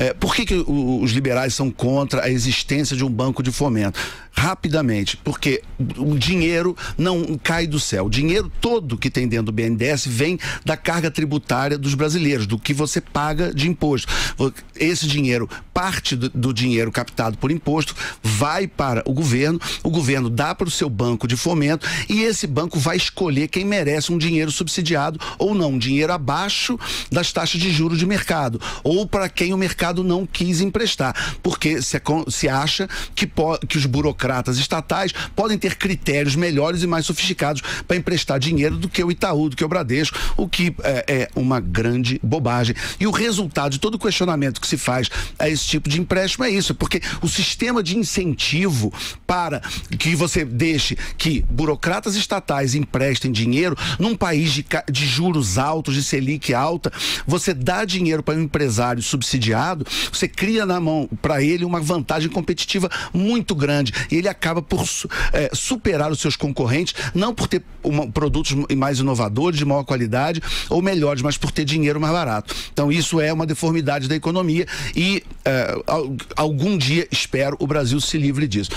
É, por que, que os liberais são contra a existência de um banco de fomento? Rapidamente, porque o dinheiro não cai do céu. O dinheiro todo que tem dentro do BNDES vem da carga tributária dos brasileiros, do que você paga de imposto. Esse dinheiro, parte do, do dinheiro captado por imposto, vai para o governo, o governo dá para o seu banco de fomento e esse banco vai escolher quem merece um dinheiro subsidiado ou não, um dinheiro abaixo das taxas de juros de mercado, ou para quem o mercado não quis emprestar, porque se, se acha que, que os burocratas estatais podem ter critérios melhores e mais sofisticados para emprestar dinheiro do que o Itaú, do que o Bradesco, o que é, é uma grande bobagem. E o resultado de todo o questionamento que se faz a esse tipo de empréstimo é isso, porque o sistema de incentivo para que você deixe que burocratas estatais emprestem dinheiro num país de, de juros altos, de Selic alta, você dá dinheiro para um empresário subsidiado, você cria na mão para ele uma vantagem competitiva muito grande e ele acaba por é, superar os seus concorrentes, não por ter uma, produtos mais inovadores, de maior qualidade ou melhores, mas por ter dinheiro mais barato. Então isso é uma deformidade da economia e é, algum dia, espero, o Brasil se livre disso.